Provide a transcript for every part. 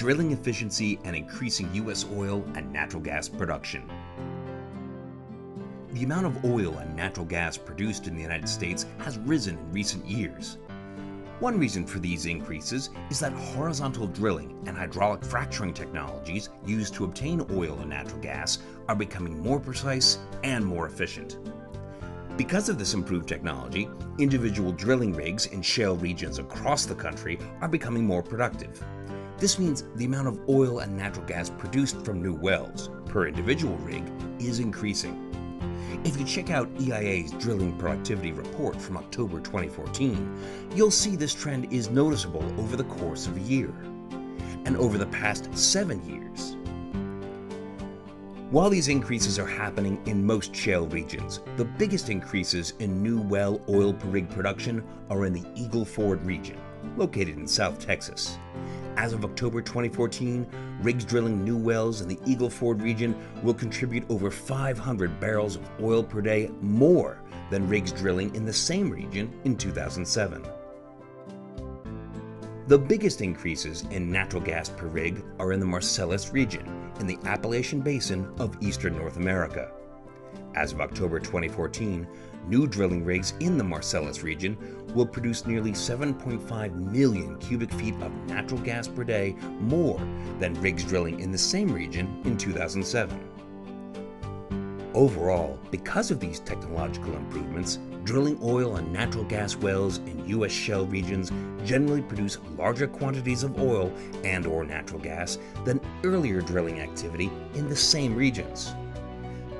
drilling efficiency and increasing U.S. oil and natural gas production. The amount of oil and natural gas produced in the United States has risen in recent years. One reason for these increases is that horizontal drilling and hydraulic fracturing technologies used to obtain oil and natural gas are becoming more precise and more efficient. Because of this improved technology, individual drilling rigs in shale regions across the country are becoming more productive. This means the amount of oil and natural gas produced from new wells per individual rig is increasing. If you check out EIA's drilling productivity report from October 2014, you'll see this trend is noticeable over the course of a year and over the past seven years. While these increases are happening in most shale regions, the biggest increases in new well oil per rig production are in the Eagle Ford region, located in South Texas. As of October 2014, rigs drilling new wells in the Eagle Ford region will contribute over 500 barrels of oil per day more than rigs drilling in the same region in 2007. The biggest increases in natural gas per rig are in the Marcellus region in the Appalachian Basin of eastern North America. As of October 2014, new drilling rigs in the Marcellus region will produce nearly 7.5 million cubic feet of natural gas per day more than rigs drilling in the same region in 2007. Overall, because of these technological improvements, drilling oil and natural gas wells in U.S. shale regions generally produce larger quantities of oil and or natural gas than earlier drilling activity in the same regions.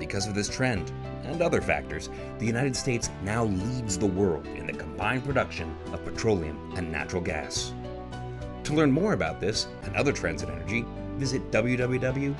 Because of this trend, and other factors, the United States now leads the world in the combined production of petroleum and natural gas. To learn more about this and other trends in energy, visit www.eia.gov.